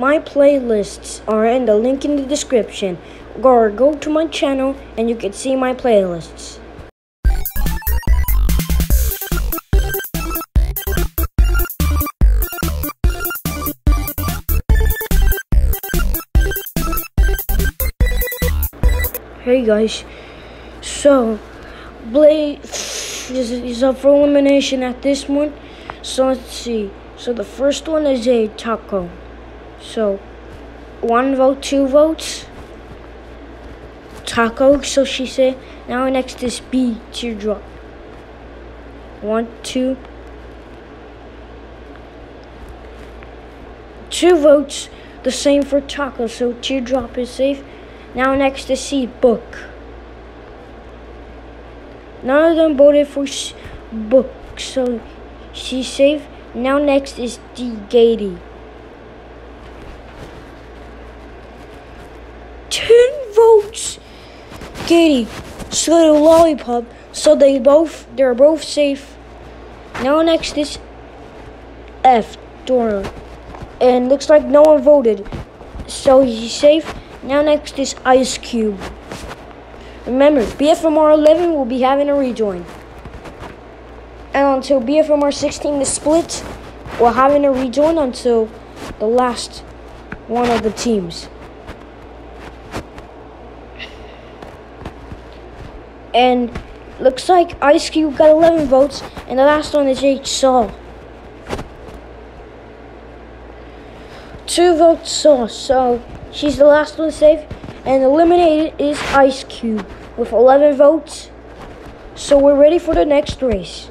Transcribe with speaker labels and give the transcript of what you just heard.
Speaker 1: My playlists are in the link in the description. Or go to my channel and you can see my playlists. Hey guys, so Blade is, is up for elimination at this one. So let's see. So the first one is a taco. So one vote, two votes. Taco, so she said. Now next is B, teardrop. One, two. Two votes, the same for taco, so teardrop is safe. Now next is C, book. None of them voted for book, so she's safe. Now next is D, Gaty. Ten votes. Gaty, so the lollipop. So they both they're both safe. Now next is F, Dora. And looks like no one voted. So he's safe. Now next is Ice Cube. Remember, BFMR 11 will be having a rejoin. And until BFMR 16 is split, we're having a rejoin until the last one of the teams. And looks like Ice Cube got 11 votes, and the last one is H. Saul. Two votes Saul, so She's the last one safe. And eliminated is Ice Cube with 11 votes. So we're ready for the next race.